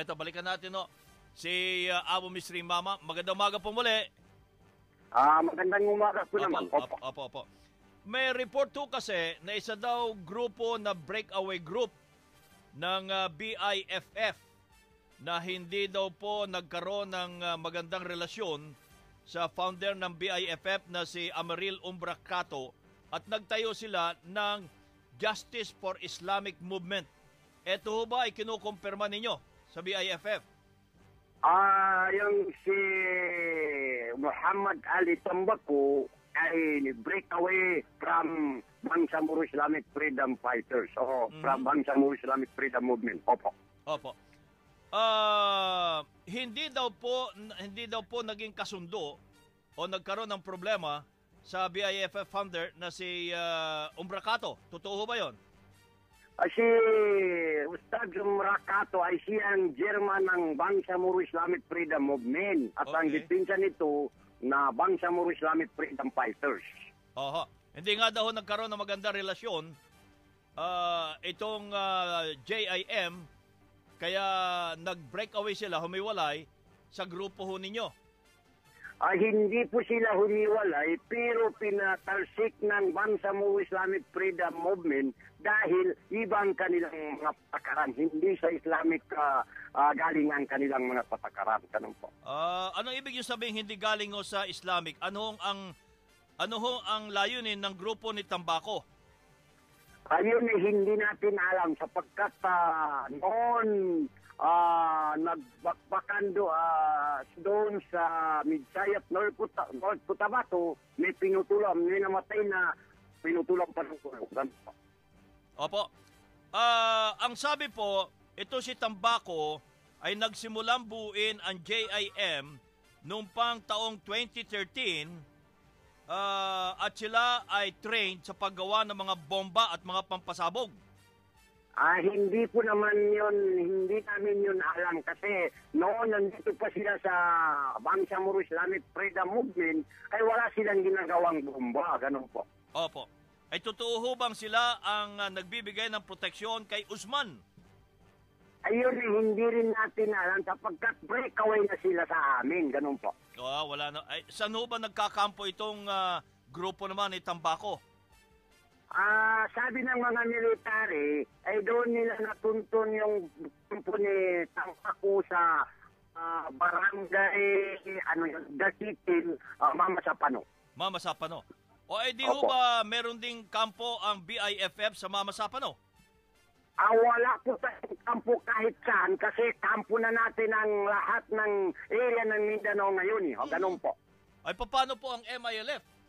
eto, balikan natin, no. Si uh, Abo Misri Mama. Magandang umaga po muli. Ah, magandang umaga po naman. Opo, opo, opo. May report to kasi na isa daw grupo na breakaway group ng uh, BIFF na hindi daw po nagkaroon ng uh, magandang relasyon sa founder ng BIFF na si Amaril Umbracato at nagtayo sila ng Justice for Islamic Movement. Ito ho ba ay kinukumpirma ninyo sa BIFF? Ah, yung si Muhammad Ali Tambako ay breakaway from Bangsamoro Islamic Freedom Fighters o Mhm. from Bangsamoro Islamic Freedom Movement. Opo. Opo. Ah, hindi daw po hindi daw po naging kasundo o nagkaroon ng problema sa BIFF founder na si uh, Umbracato. Totoo ba 'yon? Si Ustad Rakato ay siyang German ng Bangsamoro Islamic Freedom Movement at ang Okay. dipinsa nito na Bangsamoro Islamic Freedom Fighters. Oho. Hindi nga daw nagkaroon ng maganda relasyon ah, itong ah, JIM kaya nag-break away sila, humiwalay sa grupo ho ninyo. Ah, hindi po sila humiwalay pero pinatalsik ng Bangsamoro Islamic Freedom Movement dahil ibang kanilang mga patakaran. Hindi sa Islamic ah, ah, galing ang kanilang mga patakaran. Ganun po. Ah, anong ibig yung sabihin hindi galing ho sa Islamic? Ano ang ano ho ang layunin ng grupo ni Tambako? Ayun eh, hindi natin alam sapagkat ah, noon ah, nagbakbakan do, ah, doon sa Midsayat North, Puta, North Cotabato, may pinutulang, may namatay na pinutulang pa ng. Opo. Ah, ang sabi po, ito si Tambako ay nagsimulang buuin ang JIM noong pang taong 2013 ah, at sila ay trained sa paggawa ng mga bomba at mga pampasabog. Ah, hindi po naman yun, hindi namin yun alam kasi noon nandito pa sila sa Bangsamoro Islamic Freedom Movement ay wala silang ginagawang bomba, ganun po. Opo. Ay totoo ho bang sila ang ah, nagbibigay ng proteksyon kay Usman? Ayun hindi rin natin alam sapagkat breakaway na sila sa amin, ganun po. Ah, wala na. Ay, saan ho ba nagkakampo itong ah, grupo naman ni Tambako? Ah, sabi ng mga military, ay doon nila natuntun yung grupo ni Tangpaku sa ah, barangay, ano yun, Dasitin, uh, Mama Sapano. Mama Sapano. O eh di ho Opo. ba meron ding kampo ang BIFF sa Mama Sapano? Ah, wala po tayong kampo kahit saan kasi kampo na natin ang lahat ng area ng Mindanao ngayon eh. O, ganun po. Ay paano po ang MILF?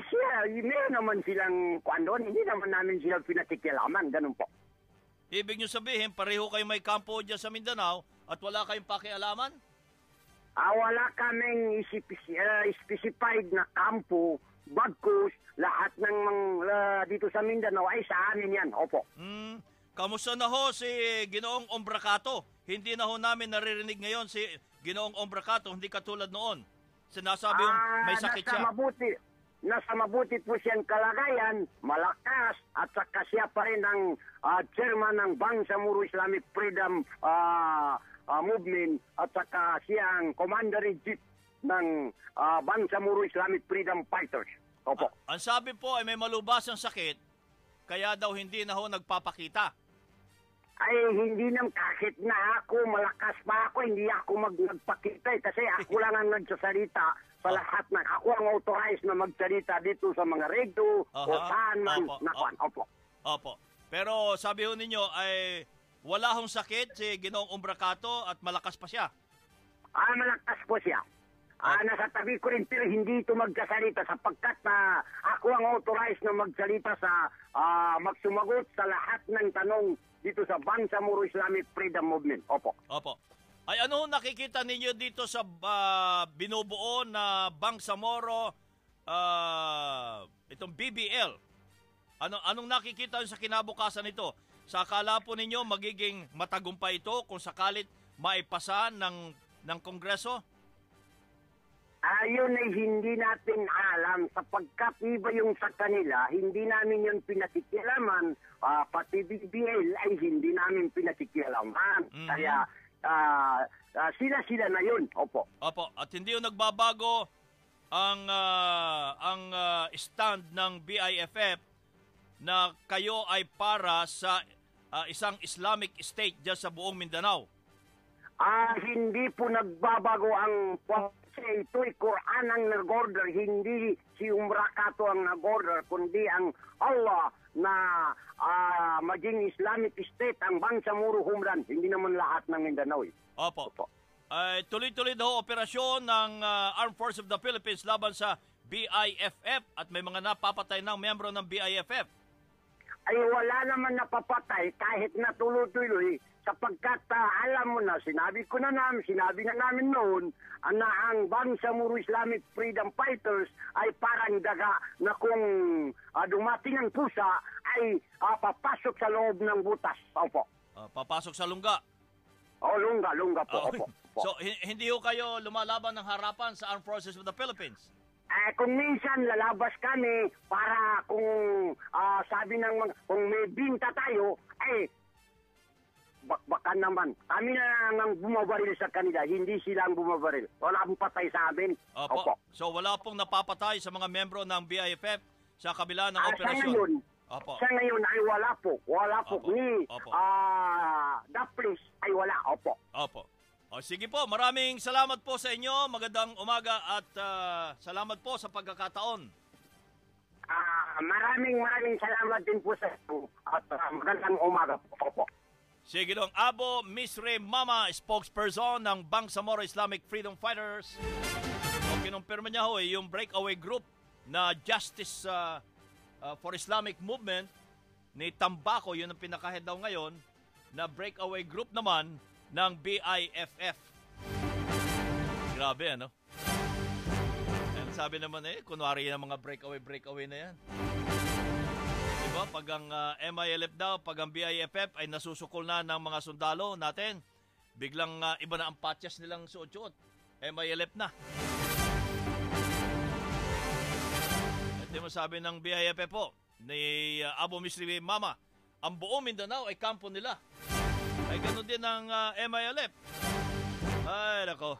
Eh, siya, meron naman silang kuan doon. Hindi naman namin sila pinatikilaman. Ganun po. Ibig nyo sabihin, pareho kayo may kampo dyan sa Mindanao at wala kayong pakialaman? Ah, wala kaming isipis- ah, specified na kampo, bagkus, lahat ng mga dito sa Mindanao ay sa amin yan. Opo. Hmm, kamusta na ho si Ginoong Ombracato? Hindi na ho namin naririnig ngayon si Ginoong Ombracato, hindi katulad noon. Sinasabi yung Ah, may sakit nasa siya. mabuti. Nasa mabuti po siyang kalagayan, malakas, at saka siya pa rin ang ah, chairman ng Bangsamoro Islamic Freedom ah, ah, Movement at saka siya ang commander-in-chief ng ah, Bangsamoro Islamic Freedom Fighters. Opo. Ang sabi po ay may malubasang sakit, kaya daw hindi na ho nagpapakita. Ay hindi nang kahit na ako malakas pa ako hindi ako mag nagpakita eh, kasi ako lang ang nagsasalita sa Oh. lahat ng ako ang authorized na magsalita dito sa mga radio o Aha. saan man Opo, na kuwan. Opo. Opo. Pero sabi ho ninyo ay wala hong sakit si Ginoong Umbracato at malakas pa siya. Ah, malakas po siya. Ah, Oh. nasa tabi ko rin pero hindi ito magkasalita sapagkat na ako ang authorized na magsalita sa ah, magsumagot sa lahat ng tanong dito sa Bangsamoro Islamic Freedom Movement. Opo. Opo. Ay ano nakikita ninyo dito sa ah, binubuo na Bangsamoro ah, itong BBL? Ano anong nakikita sa kinabukasan nito? Sa akala po ninyo magiging matagumpay ito kung sakalit maipasa ng ng Kongreso? Ayon ay hindi natin alam sapagkat iba yung sa kanila, hindi namin yun pinakikialaman, ah, pati BBL ay hindi namin pinakikialaman. Mhm. Kaya ah, ah, sila-sila na yun. Opo. Opo, at hindi yung nagbabago ang ah, ang ah, stand ng BIFF na kayo ay para sa ah, isang Islamic state dyan sa buong Mindanao. Ah, hindi po nagbabago ang kasi ito'y Quran ang nag-order, hindi si Umrakato ang nag-order, kundi ang Allah na ah, maging Islamic State ang Bangsamoro Humran. Hindi naman lahat ng Mindanao eh. Opo. Opo. Ay tuloy-tuloy daw operasyon ng ah, Armed Forces of the Philippines laban sa BIFF at may mga napapatay ng miyembro ng BIFF. Ay wala naman napapatay kahit na tuloy-tuloy sapagkat ah, alam mo na, sinabi ko na namin, sinabi na namin noon na ang Bangsamoro Islamic Freedom Fighters ay parang daga na kung ah, dumating ang pusa ay ah, papasok sa loob ng butas. Opo. Ah, papasok sa lungga. O, lunga, lunga po. Ah, Opo. opo. so hi- hindi ho kayo lumalaban ng harapan sa Armed Forces of the Philippines. Eh, kung minsan lalabas kami para kung ah, sabi ng mga, kung may binta tayo, ay bakbakan naman. Kami na lang ang bumabaril sa kanila, hindi sila ang bumabaril. Wala pong patay sa amin. Opo. Opo. So wala pong napapatay sa mga miyembro ng BIFF sa kabila ng Ah, sa operasyon. ngayon, Opo. sa ngayon ay wala po. Wala po. Opo. Ni Opo. ah, the police ay wala. Opo. Opo. O sige po, maraming salamat po sa inyo. Magandang umaga at ah, salamat po sa pagkakataon. Ah, maraming maraming salamat din po sa inyo at ah, magandang umaga po. Opo. Sige dong, Abo Misre Mama, spokesperson ng Bangsamoro Islamic Freedom Fighters. O kinumpirma niya ho eh, yung breakaway group na Justice ah, ah, for Islamic Movement ni Tambako, yun ang pinakahead daw ngayon, na breakaway group naman ng BIFF. Grabe ano? Yan, sabi naman eh, kunwari yung mga breakaway-breakaway na yan. Diba? Pag ang ah, MILF daw, pag ang BIFF ay nasusukol na ng mga sundalo natin, biglang ah, iba na ang patyas nilang suot-suot. MILF na. Ito mo sabi ng BIFF po, ni ah, Abo Misri Mama, ang buong Mindanao ay kampo nila. Ay ganun din ang ah, MILF. Ay, nako.